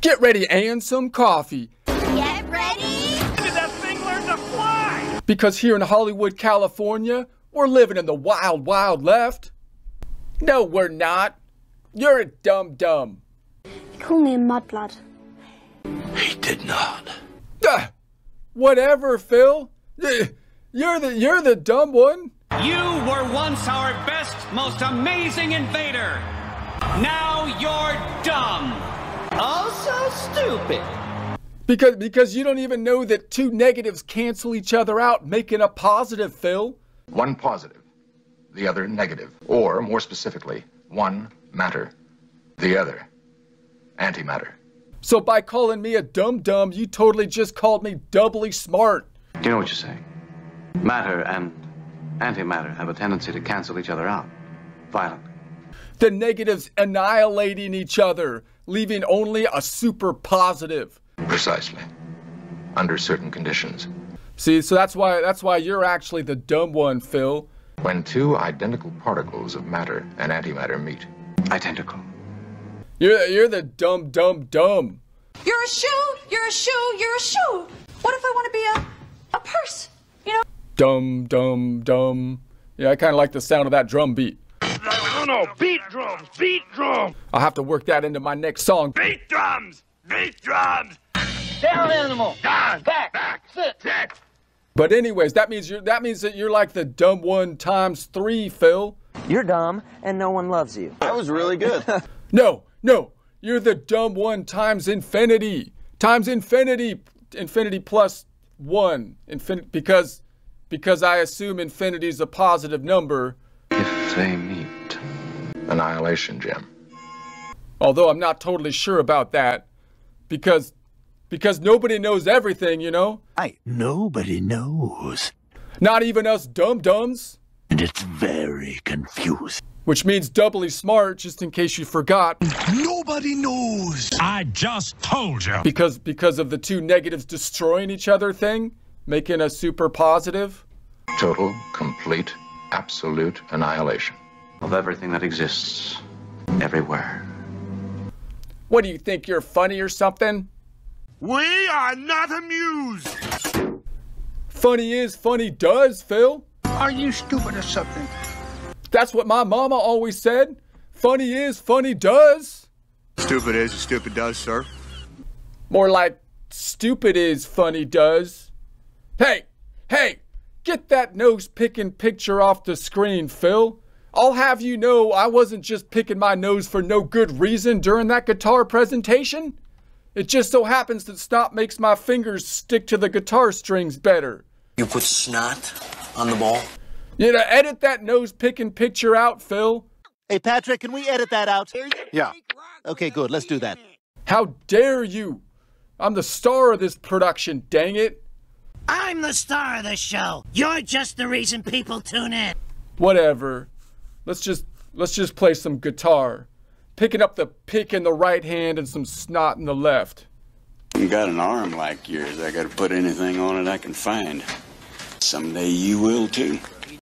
Get ready and some coffee. Get ready. Did that thing learn to fly? Because here in Hollywood, California, we're living in the wild, wild left. No, we're not. You're a dumb dumb. Call me a mudblood. He did not. Duh. Whatever, Phil. You're the you're the dumb one. You were once our best, most amazing invader. Now you're dumb. Also stupid. Because because you don't even know that two negatives cancel each other out, making a positive, Phil. One positive, the other negative. Or, more specifically, one matter, the other antimatter. So by calling me a dumb dumb, you totally just called me doubly smart. Do you know what you're saying? Matter and antimatter have a tendency to cancel each other out violently. The negatives annihilating each other, leaving only a super positive. Precisely. Under certain conditions. See, so that's why that's why you're actually the dumb one, Phil. When two identical particles of matter and antimatter meet. Identical. You're you're the dumb dumb dumb. You're a shoe, you're a shoe, you're a shoe. What if I want to be a, a purse? You know? Dumb dumb dumb. Yeah, I kind of like the sound of that drum beat. No, no, beat drums, beat drums, I'll have to work that into my next song. beat drums, beat drums. Down, animal. Down, Back. back, Sit. sit. But anyways, that means you're that means that you're like the dumb one times three, Phil. You're dumb, and no one loves you. That was really good. No, no, you're the dumb one times infinity. Times infinity. Infinity plus one. Infin- because because I assume infinity's a positive number. If they meet. Annihilation, Jim. Although I'm not totally sure about that. Because because nobody knows everything, you know? I, nobody knows. Not even us dumb dumbs. And it's very confusing. Which means doubly smart, just in case you forgot. Nobody knows. I just told you. Because because of the two negatives destroying each other thing, making a super positive. Total, complete, absolute annihilation. Of everything that exists. Everywhere. What do you think you're funny or something? We are not amused. Funny is, funny does, Phil. Are you stupid or something? That's what my mama always said. Funny is, funny does. Stupid is, stupid does, sir. More like stupid is, funny does. Hey, hey, get that nose picking picture off the screen, Phil. I'll have you know I wasn't just picking my nose for no good reason during that guitar presentation. It just so happens that Stop makes my fingers stick to the guitar strings better. You put snot on the ball? You know, edit that nose picking picture out, Phil. Hey, Patrick, can we edit that out? Yeah. Okay, good. Let's do that. How dare you? I'm the star of this production, dang it. I'm the star of the show. You're just the reason people tune in. Whatever. Let's just let's just play some guitar. Picking up the pick in the right hand and some snot in the left. You got an arm like yours. I gotta put anything on it I can find. Someday you will too.